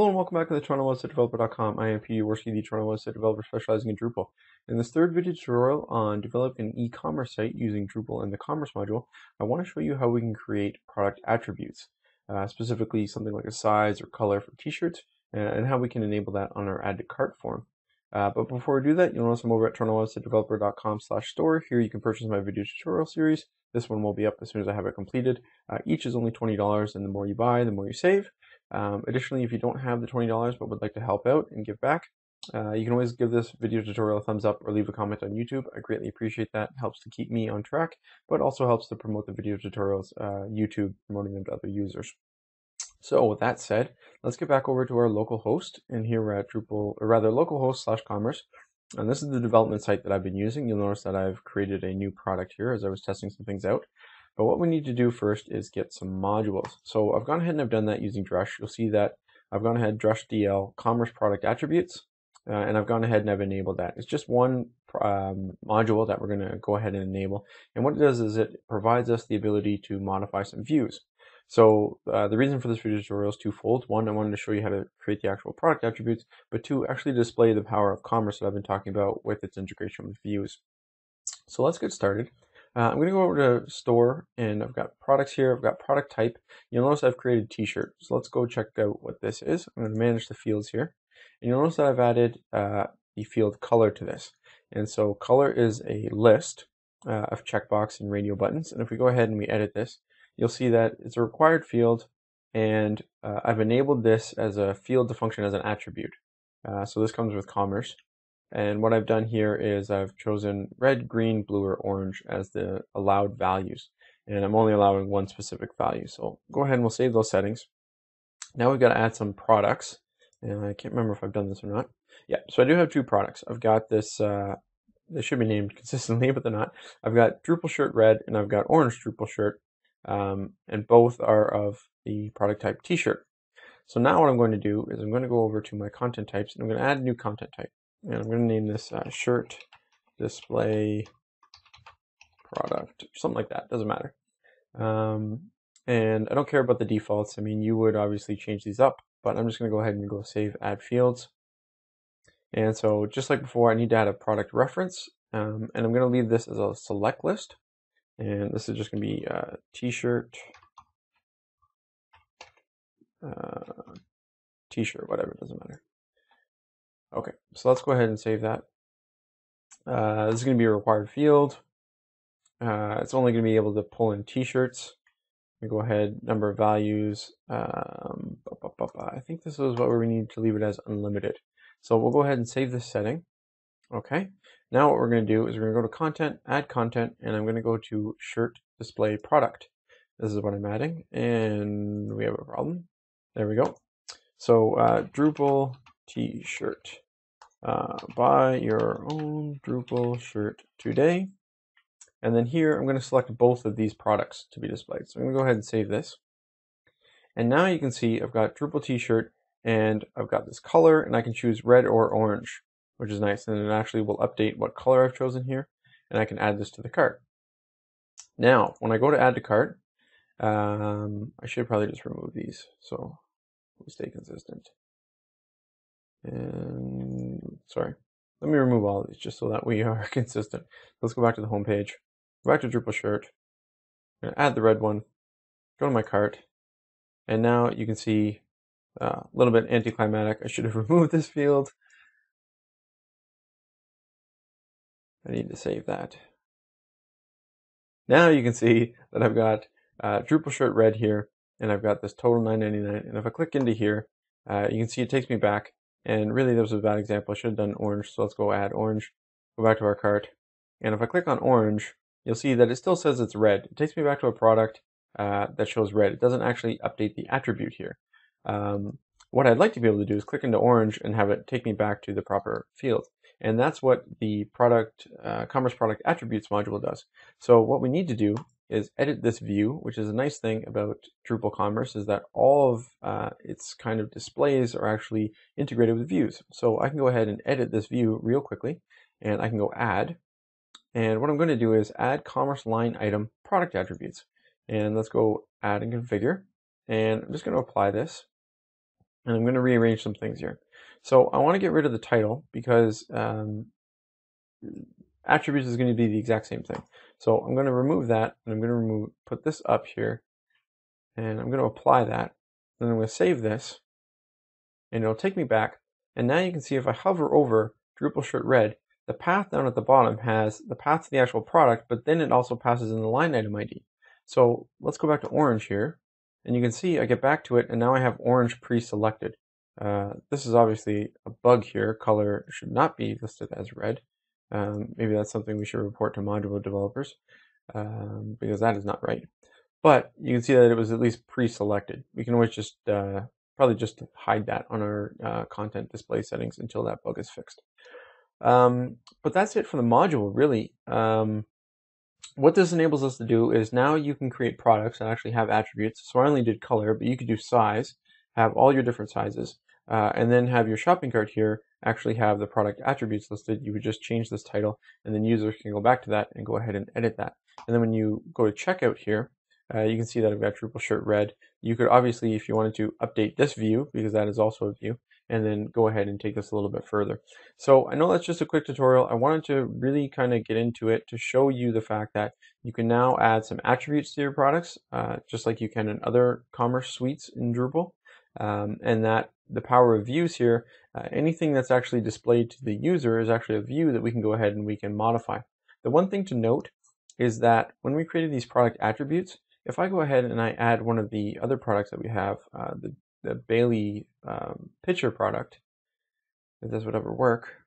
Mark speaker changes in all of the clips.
Speaker 1: Hello and welcome back to the Toronto website developer.com. I am Peter Worski, the Toronto website developer specializing in Drupal. In this third video tutorial on developing an e-commerce site using Drupal and the commerce module, I want to show you how we can create product attributes, uh, specifically something like a size or color for t-shirts, uh, and how we can enable that on our add to cart form. Uh, but before we do that, you'll notice I'm over at toronto slash store. Here you can purchase my video tutorial series. This one will be up as soon as I have it completed. Uh, each is only $20, and the more you buy, the more you save. Um, additionally, if you don't have the $20 but would like to help out and give back, uh, you can always give this video tutorial a thumbs up or leave a comment on YouTube. I greatly appreciate that. It helps to keep me on track, but also helps to promote the video tutorials, uh, YouTube, promoting them to other users. So with that said, let's get back over to our local host. And here we're at Drupal, or rather localhost slash commerce. And this is the development site that I've been using. You'll notice that I've created a new product here as I was testing some things out. But what we need to do first is get some modules. So I've gone ahead and I've done that using Drush. You'll see that I've gone ahead Drush DL commerce product attributes, uh, and I've gone ahead and I've enabled that. It's just one um, module that we're going to go ahead and enable. And what it does is it provides us the ability to modify some views. So uh, the reason for this video tutorial is twofold. One, I wanted to show you how to create the actual product attributes, but two, actually display the power of commerce that I've been talking about with its integration with views. So let's get started. Uh, I'm going to go over to store and I've got products here. I've got product type. You'll notice I've created t-shirt. So let's go check out what this is. I'm going to manage the fields here. And you'll notice that I've added uh, the field color to this. And so color is a list uh, of checkbox and radio buttons. And if we go ahead and we edit this, you'll see that it's a required field and uh, I've enabled this as a field to function as an attribute. Uh, so this comes with commerce. And what I've done here is I've chosen red, green, blue, or orange as the allowed values. And I'm only allowing one specific value. So go ahead and we'll save those settings. Now we've got to add some products. And I can't remember if I've done this or not. Yeah, so I do have two products. I've got this, uh, they should be named consistently, but they're not. I've got Drupal shirt red and I've got orange Drupal shirt. Um, and both are of the product type t-shirt. So now what I'm going to do is I'm going to go over to my content types and I'm going to add a new content type and I'm going to name this uh, shirt display product, something like that. Doesn't matter. Um, and I don't care about the defaults. I mean, you would obviously change these up, but I'm just going to go ahead and go save add fields. And so just like before, I need to add a product reference, um, and I'm going to leave this as a select list. And this is just going to be uh, t-shirt, uh, t-shirt, whatever, doesn't matter. Okay, so let's go ahead and save that. Uh, this is going to be a required field. Uh, it's only going to be able to pull in t-shirts. Go ahead, number of values. Um, I think this is what we need to leave it as unlimited. So we'll go ahead and save this setting. Okay, now what we're going to do is we're going to go to content, add content, and I'm going to go to shirt display product. This is what I'm adding, and we have a problem. There we go. So uh, Drupal t-shirt. Uh, buy your own Drupal shirt today. And then here, I'm going to select both of these products to be displayed. So I'm going to go ahead and save this. And now you can see I've got Drupal t-shirt and I've got this color and I can choose red or orange, which is nice. And it actually will update what color I've chosen here. And I can add this to the cart. Now, when I go to add to cart, um, I should probably just remove these so we stay consistent. And sorry, let me remove all of these just so that we are consistent. Let's go back to the home page. Go back to Drupal shirt. add the red one. Go to my cart. And now you can see uh, a little bit anticlimactic. I should have removed this field. I need to save that. Now you can see that I've got uh, Drupal shirt red here, and I've got this total 9.99. And if I click into here, uh, you can see it takes me back and really, this was a bad example. I should have done orange. So let's go add orange. Go back to our cart. And if I click on orange, you'll see that it still says it's red. It takes me back to a product uh, that shows red. It doesn't actually update the attribute here. Um, what I'd like to be able to do is click into orange and have it take me back to the proper field. And that's what the product, uh, commerce product attributes module does. So what we need to do is edit this view, which is a nice thing about Drupal Commerce is that all of uh, its kind of displays are actually integrated with views. So I can go ahead and edit this view real quickly and I can go add. And what I'm going to do is add commerce line item product attributes. And let's go add and configure. And I'm just going to apply this. And I'm going to rearrange some things here. So I want to get rid of the title because um, attributes is going to be the exact same thing. So I'm going to remove that and I'm going to remove put this up here and I'm going to apply that. Then I'm going to save this and it'll take me back. And now you can see if I hover over Drupal shirt red, the path down at the bottom has the path to the actual product, but then it also passes in the line item ID. So let's go back to orange here. And you can see I get back to it and now I have orange pre-selected. Uh, this is obviously a bug here. Color should not be listed as red. Um, maybe that's something we should report to module developers um, because that is not right. But you can see that it was at least pre-selected. We can always just uh, probably just hide that on our uh, content display settings until that bug is fixed. Um, but that's it for the module, really. Um, what this enables us to do is now you can create products that actually have attributes. So I only did color, but you could do size, have all your different sizes, uh, and then have your shopping cart here actually have the product attributes listed. You would just change this title, and then users can go back to that and go ahead and edit that. And then when you go to checkout here, uh, you can see that I've got Drupal shirt red. You could obviously, if you wanted to, update this view because that is also a view, and then go ahead and take this a little bit further. So I know that's just a quick tutorial. I wanted to really kind of get into it to show you the fact that you can now add some attributes to your products, uh, just like you can in other commerce suites in Drupal, um, and that the power of views here, uh, anything that's actually displayed to the user is actually a view that we can go ahead and we can modify. The one thing to note is that when we created these product attributes, if I go ahead and I add one of the other products that we have, uh, the, the Bailey um, pitcher product, if this would ever work,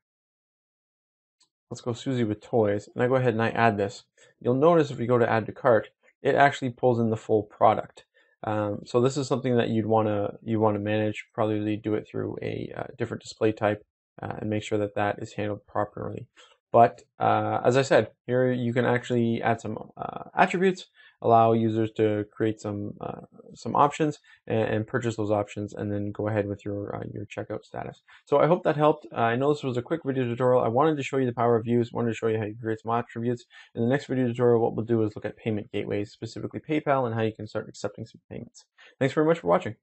Speaker 1: let's go Susie with toys, and I go ahead and I add this. You'll notice if we go to add to cart, it actually pulls in the full product. Um, so this is something that you'd want to you want to manage. Probably do it through a uh, different display type uh, and make sure that that is handled properly. But uh, as I said, here you can actually add some uh, attributes allow users to create some uh, some options and, and, purchase those options and then go ahead with your uh, your checkout status. So I hope that helped. Uh, I know this was a quick video tutorial. I wanted to show you the power of views, wanted to show you how you create some attributes. In the next video tutorial, what we'll do is look at payment gateways, specifically PayPal and how you can start accepting some payments. Thanks very much for watching.